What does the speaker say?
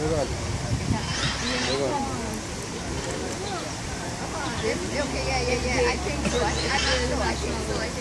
Okay, yeah, yeah, yeah. I think so. I, I think so. I think so. I think so.